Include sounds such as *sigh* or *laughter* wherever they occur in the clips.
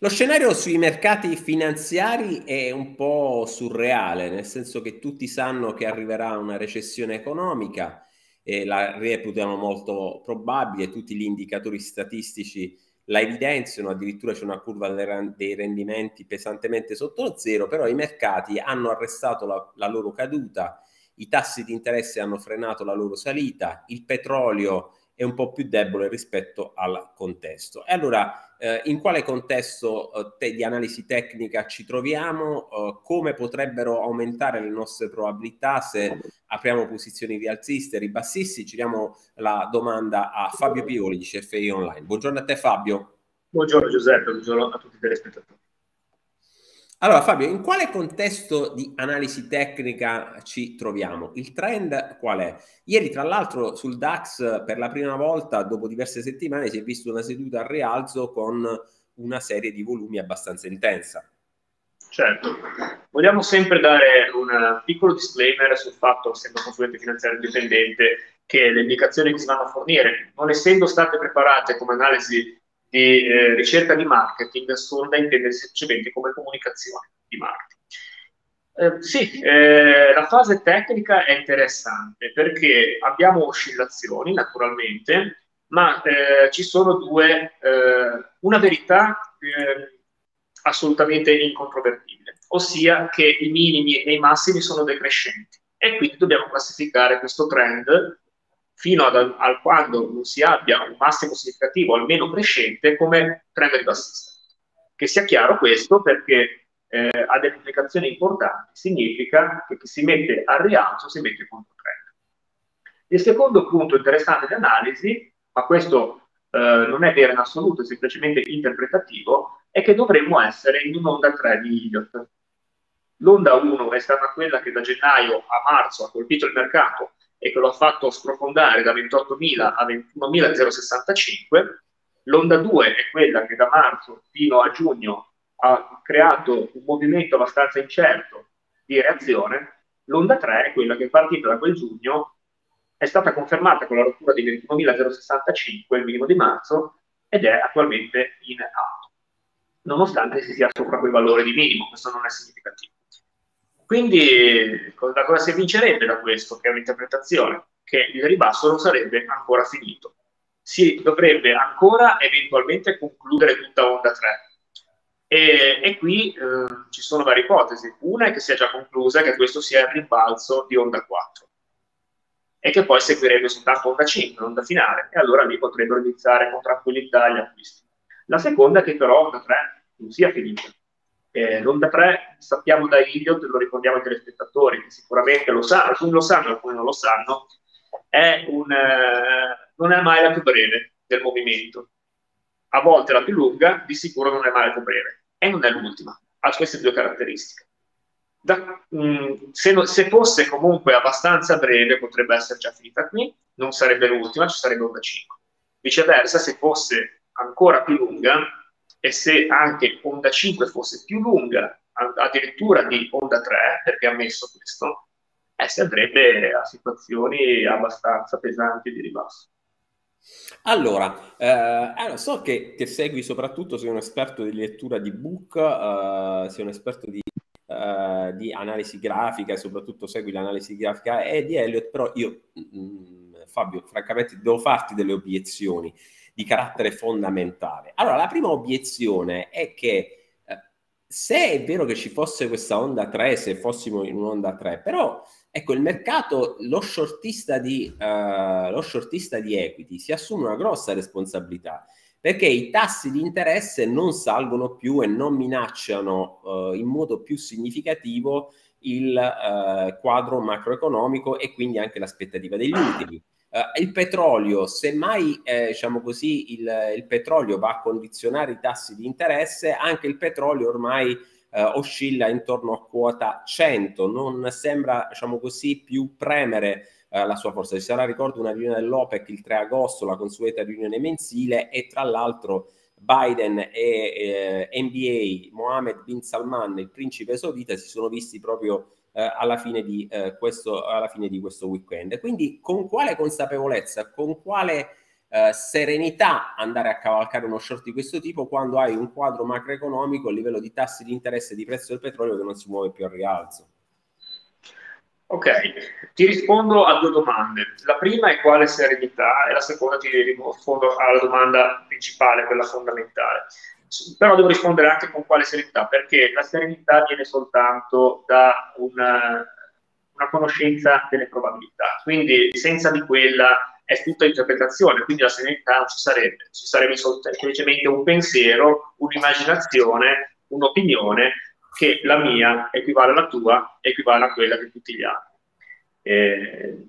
Lo scenario sui mercati finanziari è un po' surreale, nel senso che tutti sanno che arriverà una recessione economica e la reputano molto probabile, tutti gli indicatori statistici la evidenziano, addirittura c'è una curva dei rendimenti pesantemente sotto lo zero, però i mercati hanno arrestato la, la loro caduta, i tassi di interesse hanno frenato la loro salita, il petrolio è un po' più debole rispetto al contesto. E allora, eh, in quale contesto eh, te, di analisi tecnica ci troviamo? Eh, come potrebbero aumentare le nostre probabilità se apriamo posizioni rialziste, ribassiste? Giriamo la domanda a Fabio Pioli di CFI Online. Buongiorno a te Fabio. Buongiorno Giuseppe, buongiorno a tutti i telespettatori. Allora Fabio, in quale contesto di analisi tecnica ci troviamo? Il trend qual è? Ieri tra l'altro sul DAX per la prima volta dopo diverse settimane si è visto una seduta al rialzo con una serie di volumi abbastanza intensa. Certo, vogliamo sempre dare un piccolo disclaimer sul fatto, essendo consulente finanziario indipendente, che le indicazioni che si vanno a fornire, non essendo state preparate come analisi di eh, ricerca di marketing sono da intendere semplicemente come comunicazione di marketing. Eh, sì, eh, la fase tecnica è interessante perché abbiamo oscillazioni naturalmente, ma eh, ci sono due, eh, una verità eh, assolutamente incontrovertibile, ossia che i minimi e i massimi sono decrescenti e quindi dobbiamo classificare questo trend fino ad, al quando non si abbia un massimo significativo, almeno crescente, come trend ribassista. Che sia chiaro questo perché eh, ha delle implicazioni importanti, significa che chi si mette al rialzo si mette contro trend. Il secondo punto interessante di analisi, ma questo eh, non è vero in assoluto, è semplicemente interpretativo, è che dovremmo essere in un'onda 3 di Elliott. L'onda 1 è stata quella che da gennaio a marzo ha colpito il mercato e che lo ha fatto sprofondare da 28.000 a 21.065. L'onda 2 è quella che da marzo fino a giugno ha creato un movimento abbastanza incerto di reazione. L'onda 3 è quella che è partita da quel giugno, è stata confermata con la rottura di 21.065, il minimo di marzo, ed è attualmente in alto, nonostante si sia sopra quei valori di minimo, questo non è significativo. Quindi da cosa si evincerebbe da questo, che è un'interpretazione, che il ribasso non sarebbe ancora finito. Si dovrebbe ancora eventualmente concludere tutta onda 3. E, e qui eh, ci sono varie ipotesi. Una è che sia già conclusa, che questo sia il rimbalzo di onda 4 e che poi seguirebbe soltanto onda 5, onda finale, e allora lì potrebbero iniziare con tranquillità gli acquisti. La seconda è che però onda 3 non sia finita, eh, l'onda 3 sappiamo da Iliot, lo ricordiamo ai telespettatori che sicuramente lo sanno, alcuni lo sanno, alcuni non lo sanno, è un, eh, non è mai la più breve del movimento. A volte la più lunga, di sicuro non è mai la più breve. E non è l'ultima, ha queste due caratteristiche. Da, mh, mm, se, se, fosse comunque abbastanza breve, potrebbe essere già finita qui, non sarebbe l'ultima, ci sarebbe onda 5. Viceversa, se fosse ancora più lunga, e se anche onda 5 fosse più lunga, addirittura di onda 3, perché ha messo questo, eh, si andrebbe a situazioni abbastanza pesanti di ribasso. Allora, eh, allora so che, che, segui soprattutto, sei un esperto di lettura di book, uh, sei un esperto di, uh, di, analisi grafica e soprattutto segui l'analisi grafica e di Elliot, però io, mh, mm, Fabio, francamente devo farti delle obiezioni di carattere fondamentale. Allora, la prima obiezione è che eh, se è vero che ci fosse questa onda 3, se fossimo in un'onda 3, però ecco il mercato, lo shortista di, uh, lo shortista di equity si assume una grossa responsabilità perché i tassi di interesse non salgono più e non minacciano uh, in modo più significativo il uh, quadro macroeconomico e quindi anche l'aspettativa degli utili. Uh, il petrolio, semmai eh, diciamo così, il, il, petrolio va a condizionare i tassi di interesse, anche il petrolio ormai uh, oscilla intorno a quota 100, non sembra diciamo così, più premere uh, la sua forza. Ci sarà, ricordo, una riunione dell'OPEC il 3 agosto, la consueta riunione mensile e tra l'altro Biden e eh, NBA, Mohammed bin Salman, il principe saudita, si sono visti proprio eh, alla, fine di, eh, questo, alla fine di questo weekend. Quindi con quale consapevolezza, con quale, eh, serenità andare a cavalcare uno short di questo tipo quando hai un quadro macroeconomico a livello di tassi di interesse e di prezzo del petrolio che non si muove più a rialzo. Ok, ti rispondo a due domande. La prima è quale serenità e la seconda ti rispondo alla domanda principale, quella fondamentale. Però devo rispondere anche con quale serenità, perché la serenità viene soltanto da una, una conoscenza delle probabilità, quindi senza di quella è tutta interpretazione, quindi la serenità non ci sarebbe, ci sarebbe semplicemente un pensiero, un'immaginazione, un'opinione che la mia equivale alla tua, equivale a quella di tutti gli altri. Eh,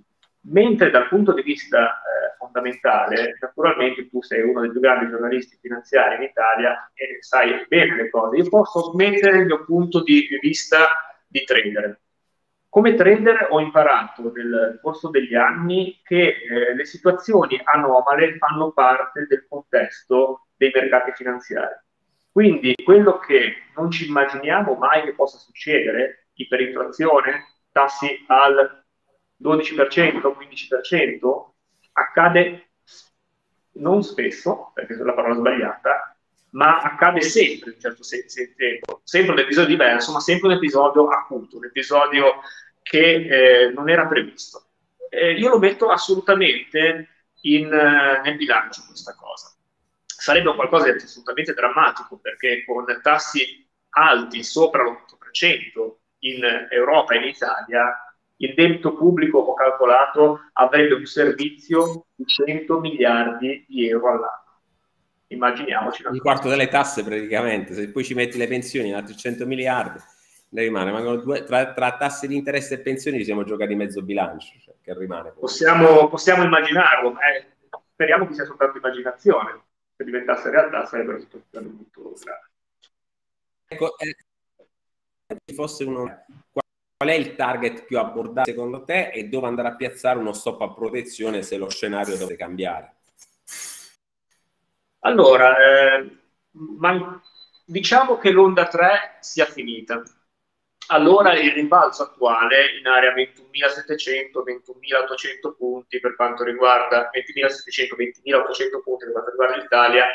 mentre dal punto di vista eh, fondamentale, naturalmente tu sei uno dei più grandi giornalisti finanziari in Italia e sai bene le cose, io posso smettere il mio punto di vista di trader come trader ho imparato nel corso degli anni che eh, le situazioni anomale fanno parte del contesto dei mercati finanziari. Quindi quello che non ci immaginiamo mai che possa succedere, iperinflazione, tassi al 12%, 15%, accade non spesso, perché è la parola sbagliata, ma accade sempre in un certo senso, sempre un episodio diverso, ma sempre un episodio acuto, un episodio che eh, non era previsto. Eh, io lo metto assolutamente in, uh, nel bilancio questa cosa. Sarebbe qualcosa di assolutamente drammatico perché con tassi alti sopra l'8% in Europa e in Italia il debito pubblico, ho calcolato, avrebbe un servizio di 100 miliardi di euro all'anno. Immaginiamoci. Un quarto delle tasse praticamente, se poi ci metti le pensioni, altri 100 miliardi ne rimane, due, tra, tra tasse di interesse e pensioni ci siamo giocati mezzo bilancio, cioè, che rimane. Possiamo, possiamo immaginarlo, ma è, speriamo che sia soltanto immaginazione. Se diventasse realtà sarebbe una situazione molto grave. Ecco, eh, fosse uno, qual è il target più abbordabile secondo te e dove andare a piazzare uno stop a protezione se lo scenario deve cambiare? Allora, eh, ma diciamo che l'onda 3 sia finita allora il rimbalzo attuale in area 21.700, 21.800 punti per quanto riguarda 20.700, 20.800 punti per quanto riguarda l'Italia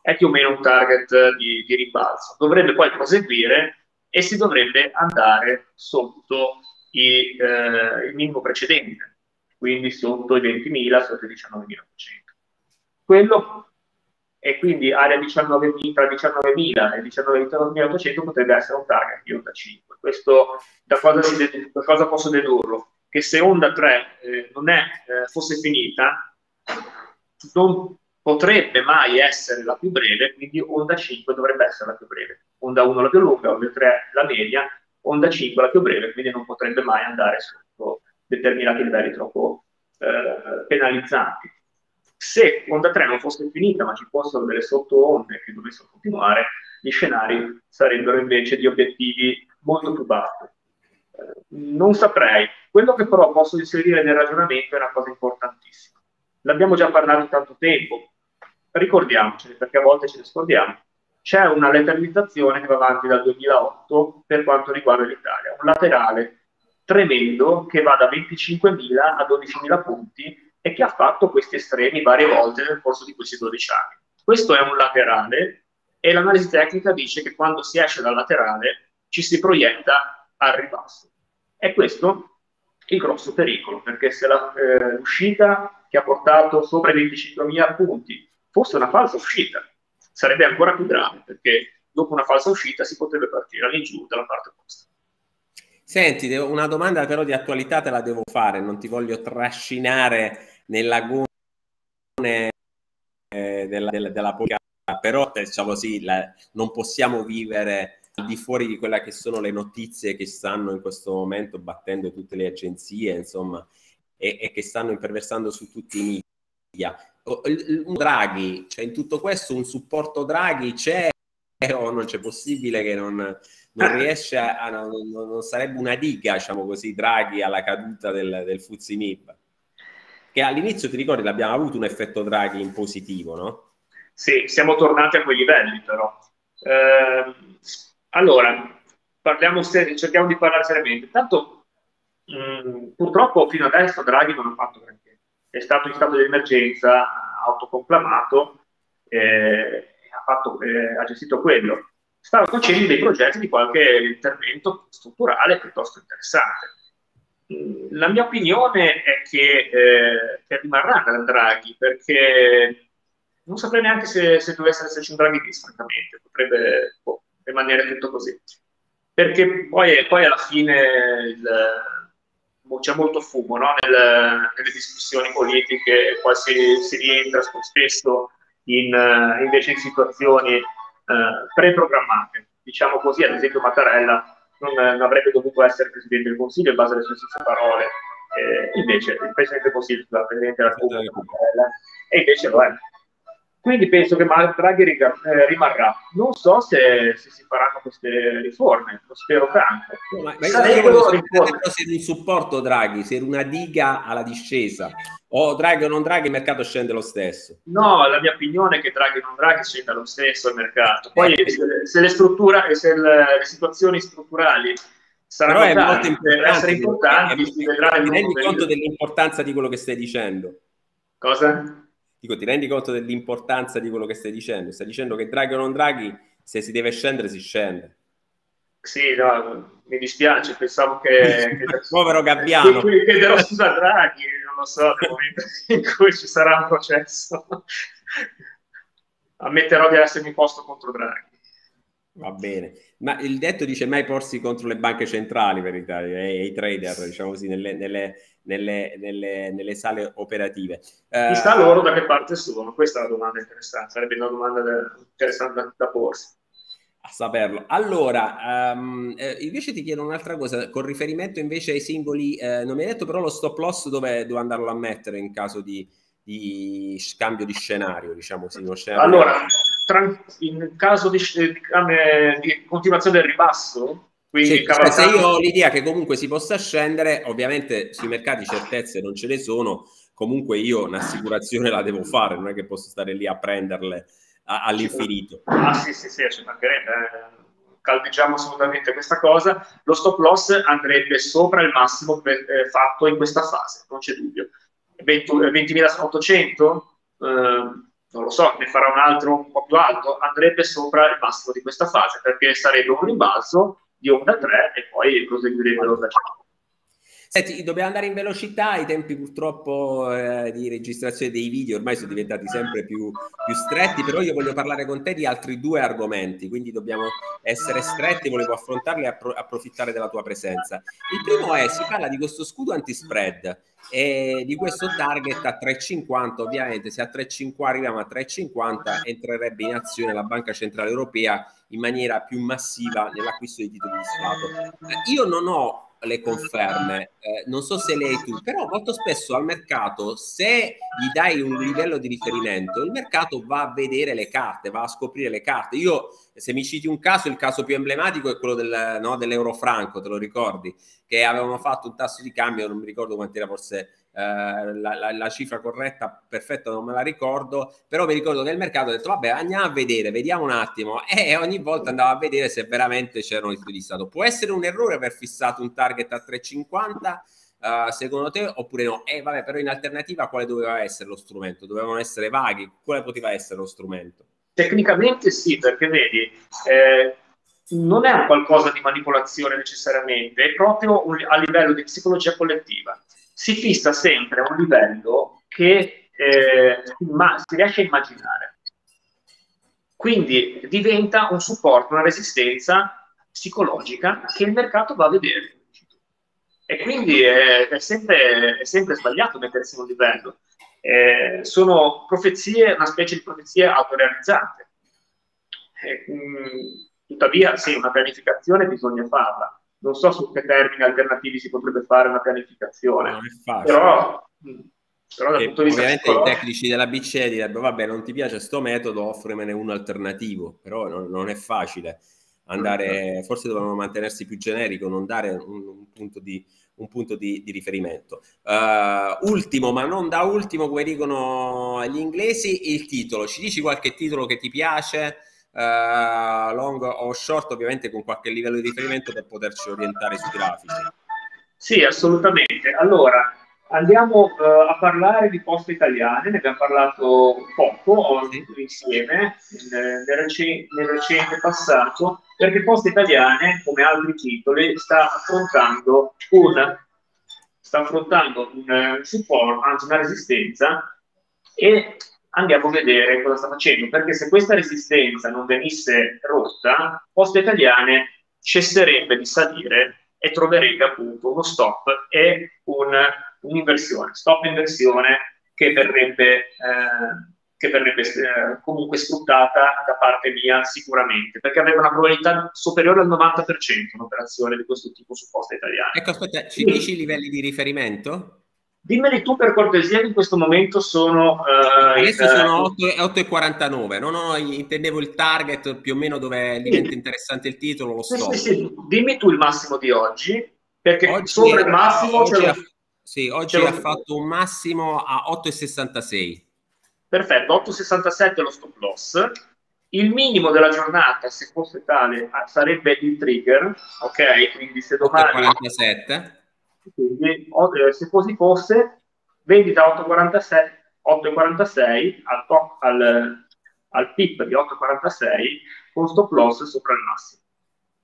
è più o meno un target di, di rimbalzo. Dovrebbe poi proseguire e si dovrebbe andare sotto i, eh, il minimo precedente, quindi sotto i 20.000, sotto i 19.800. Quello e quindi area 19, tra 19.000 e 19.800 potrebbe essere un target di onda 5. Questo da cosa, da cosa posso dedurlo? Che se onda 3 eh, non è, eh, fosse finita, non potrebbe mai essere la più breve, quindi onda 5 dovrebbe essere la più breve. Onda 1 la più lunga, onda 3 la media, onda 5 la più breve, quindi non potrebbe mai andare sotto determinati livelli troppo eh, penalizzanti. Se onda 3 non fosse finita, ma ci fossero delle sottoonde che dovessero continuare, gli scenari sarebbero invece di obiettivi molto più bassi. Eh, non saprei. Quello che però posso inserire nel ragionamento è una cosa importantissima. L'abbiamo già parlato tanto tempo, ricordiamocene perché a volte ce ne scordiamo. C'è una letteralizzazione che va avanti dal 2008 per quanto riguarda l'Italia, un laterale tremendo che va da 25.000 a 12.000 punti e che ha fatto questi estremi varie volte nel corso di questi 12 anni. Questo è un laterale e l'analisi tecnica dice che quando si esce dal laterale ci si proietta al ribasso. E questo è il grosso pericolo, perché se la, eh, l'uscita che ha portato sopra i 25.000 punti fosse una falsa uscita, sarebbe ancora più grave, perché dopo una falsa uscita si potrebbe partire all'ingiù dalla parte opposta. Senti, una domanda però di attualità te la devo fare, non ti voglio trascinare nell'agone eh, della, della, della politica, però diciamo così, la, non possiamo vivere al di fuori di quelle che sono le notizie che stanno in questo momento battendo tutte le agenzie, insomma, e, e che stanno imperversando su tutti i media. Un Draghi, cioè in tutto questo un supporto Draghi c'è o non c'è possibile che non, non riesce a, non, non, sarebbe una diga, diciamo così, Draghi alla caduta del, del Fuzimib? che all'inizio ti ricordi l'abbiamo avuto un effetto Draghi in positivo, no? Sì, siamo tornati a quei livelli però. Eh, allora, parliamo ser- cerchiamo di parlare seriamente. Intanto, mh, purtroppo fino adesso Draghi non ha fatto. È stato in stato di emergenza, autoconclamato eh, ha, fatto, eh, ha gestito quello. Stava facendo dei progetti di qualche intervento strutturale piuttosto interessante. Mm, la mia opinione è che, eh, che rimarrà Draghi perché non saprei neanche se, se dovesse esserci un Draghi bis, francamente, potrebbe boh, rimanere tutto così. Perché poi, poi alla fine il, c'è molto fumo no? Nel, nelle discussioni politiche, poi si, si rientra spesso in, invece in situazioni uh, preprogrammate. Diciamo così, ad esempio Mattarella non, non, avrebbe dovuto essere Presidente del Consiglio in base alle sue stesse parole, eh, invece il Presidente del Consiglio, la Presidente della Repubblica, e invece lo è. Quindi penso che Draghi eh, rimarrà. Non so se, se, si faranno queste riforme, lo spero tanto. No, ma, ma Sarebbero riforme. Se un supporto Draghi, se una diga alla discesa, o Draghi o non Draghi, il mercato scende lo stesso. No, la mia opinione è che Draghi o non Draghi scenda lo stesso il mercato. Poi eh. se, se, le strutture, se le, le situazioni strutturali saranno Però è molto importante, essere importanti, si vedrà. Ti rendi conto dell'importanza di quello che stai dicendo? Cosa? Dico, ti rendi conto dell'importanza di quello che stai dicendo? Stai dicendo che Draghi o non Draghi, se si deve scendere, si scende. Sì, no, mi dispiace, pensavo che... *laughs* che Povero Gabbiano. Che chiederò scusa a Draghi, non lo so, nel momento *laughs* in cui ci sarà un processo. Ammetterò di essermi posto contro Draghi. Va bene, ma il detto dice mai porsi contro le banche centrali per l'Italia e i trader, diciamo così, nelle, nelle, nelle, nelle, nelle sale operative. Chissà uh, loro da che parte sono, questa è la domanda interessante, sarebbe una domanda interessante da, da porsi. A saperlo. Allora, um, eh, invece ti chiedo un'altra cosa, con riferimento invece ai singoli, eh, non mi hai detto però lo stop loss dove devo andarlo a mettere in caso di, di scambio di scenario, diciamo così. Scenario allora, in caso di, di continuazione del ribasso, quindi sì, cioè, se io ho l'idea che comunque si possa scendere, ovviamente sui mercati certezze non ce ne sono, comunque io un'assicurazione la devo fare, non è che posso stare lì a prenderle a, all'infinito. Ah sì, sì, sì, ci mancherebbe. Eh. Caldeggiamo assolutamente questa cosa. Lo stop loss andrebbe sopra il massimo per, eh, fatto in questa fase, non c'è dubbio. 20.800? Eh, non lo so, ne farà un altro un po' più alto, andrebbe sopra il massimo di questa fase, perché sarebbe un rimbalzo di onda 3 e poi proseguirebbero da 5. Senti, dobbiamo andare in velocità, i tempi purtroppo eh, di registrazione dei video ormai sono diventati sempre più, più, stretti, però io voglio parlare con te di altri due argomenti, quindi dobbiamo essere stretti, volevo affrontarli e appro- approfittare della tua presenza. Il primo è, si parla di questo scudo anti-spread e di questo target a 3,50, ovviamente se a 3,50 arriviamo a 3,50 entrerebbe in azione la Banca Centrale Europea in maniera più massiva nell'acquisto di titoli di Stato. Io non ho le conferme. Eh, non so se le hai tu, però molto spesso al mercato, se gli dai un livello di riferimento, il mercato va a vedere le carte, va a scoprire le carte. Io, se mi citi un caso, il caso più emblematico è quello del, no, dell'eurofranco, te lo ricordi? Che avevano fatto un tasso di cambio, non mi ricordo quant'era, forse eh, la, la, la, cifra corretta, perfetta, non me la ricordo, però mi ricordo che il mercato ha detto vabbè andiamo a vedere, vediamo un attimo e ogni volta andava a vedere se veramente c'erano i titoli di Stato. Può essere un errore aver fissato un target a 3,50? Uh, eh, secondo te oppure no? Eh vabbè, però in alternativa quale doveva essere lo strumento? Dovevano essere vaghi? Quale poteva essere lo strumento? Tecnicamente sì, perché vedi, eh, non è un qualcosa di manipolazione necessariamente, è proprio un, a livello di psicologia collettiva si fissa sempre a un livello che eh, si riesce a immaginare. Quindi diventa un supporto, una resistenza psicologica che il mercato va a vedere. E quindi è, è, sempre, è sempre, sbagliato mettersi a un livello. Eh, sono profezie, una specie di profezie autorealizzate. Eh, mh, tuttavia, sì, una pianificazione bisogna farla non so su che termini alternativi si potrebbe fare una pianificazione, non è facile. però, però dal punto di vista ovviamente i tecnici della BCE direbbero vabbè non ti piace questo metodo offrimene uno alternativo però non, non è facile andare mm. forse dovevano mantenersi più generico non dare un, un punto di un punto di, di riferimento. Uh, ultimo, ma non da ultimo, come dicono gli inglesi, il titolo. Ci dici qualche titolo che ti piace? Uh, long o short, ovviamente con qualche livello di riferimento per poterci orientare sui grafici. Sì, assolutamente. Allora, andiamo uh, a parlare di poste italiane, ne abbiamo parlato poco sì. insieme nel, nel, recente, nel, recente passato, perché Poste Italiane, come altri titoli, sta affrontando un, sta affrontando un, un supporto, anzi una resistenza, e andiamo a vedere cosa sta facendo, perché se questa resistenza non venisse rotta, Poste Italiane cesserebbe di salire e troverebbe appunto uno stop e un, un'inversione, stop inversione che verrebbe, eh, che verrebbe eh, comunque sfruttata da parte mia sicuramente, perché aveva una probabilità superiore al 90% un'operazione di questo tipo su Posta Italiana. Ecco, aspetta, ci dici i livelli di riferimento? Dimmeli tu per cortesia che in questo momento sono... Uh, Adesso in, sono 8,49, no, no, intendevo il target più o meno dove diventa interessante il titolo, lo stop. Sì, sì, sì. Dimmi tu il massimo di oggi, perché oggi, sopra il massimo... Oggi, ha, sì, oggi ha fatto un massimo a 8,66. Perfetto, 8,67 è lo stop loss. Il minimo della giornata, se fosse tale, sarebbe il trigger, ok? Quindi se domani... 8,47 quindi se così fosse, vendita 8,46, 8,46 al, top, al, al PIP di 8,46 con stop loss sopra il massimo.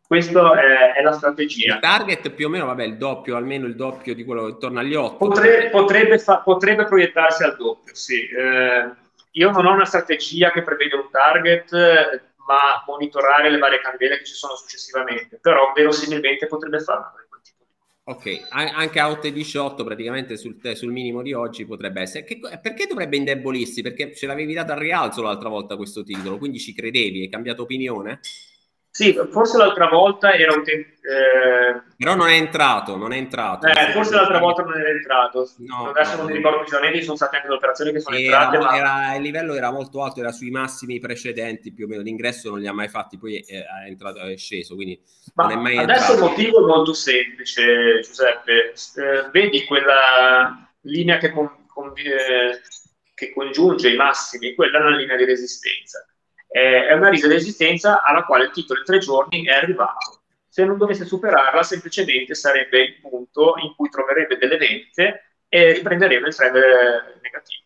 Questa è, è, la strategia. Il target più o meno, vabbè, il doppio, almeno il doppio di quello intorno agli 8. Potrebbe, potrebbe, fa, potrebbe proiettarsi al doppio, sì. Eh, io non ho una strategia che prevede un target, ma monitorare le varie candele che ci sono successivamente, però verosimilmente potrebbe farlo. Ok, anche a 8,18 praticamente sul, sul, minimo di oggi potrebbe essere. Che, perché dovrebbe indebolirsi? Perché ce l'avevi dato al rialzo l'altra volta questo titolo, quindi ci credevi, hai cambiato opinione? Sì, forse l'altra volta era un... Eh... Però non è entrato, non è entrato. Eh, forse l'altra volta non era entrato. No, Adesso no, non mi ricordo precisamente, sono state anche le operazioni che sono era, entrate. Ma... Era, il livello era molto alto, era sui massimi precedenti più o meno. L'ingresso non li ha mai fatti, poi è, è, entrato, è sceso. Quindi ma non è mai adesso entrato. il motivo è molto semplice, Giuseppe. Eh, vedi quella linea che, con, con, eh, che congiunge i massimi, quella è una linea di resistenza eh, è una risa di resistenza alla quale il titolo in tre giorni è arrivato. Se non dovesse superarla, semplicemente sarebbe il punto in cui troverebbe delle vendite e riprenderebbe il trend negativo.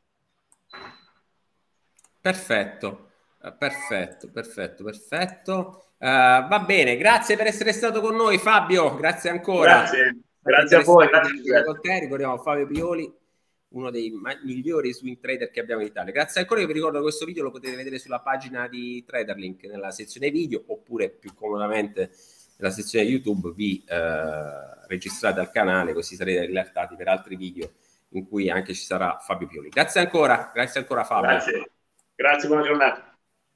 Perfetto, eh, perfetto, perfetto, perfetto. Uh, va bene, grazie per essere stato con noi Fabio, grazie ancora. Grazie, grazie a voi. Grazie. Con te, ricordiamo Fabio Pioli uno dei migliori swing trader che abbiamo in Italia. Grazie ancora, io vi ricordo che questo video lo potete vedere sulla pagina di Traderlink nella sezione video oppure più comodamente nella sezione YouTube vi eh, registrate al canale così sarete allertati per altri video in cui anche ci sarà Fabio Pioli. Grazie ancora, grazie ancora Fabio. Grazie, grazie buona giornata.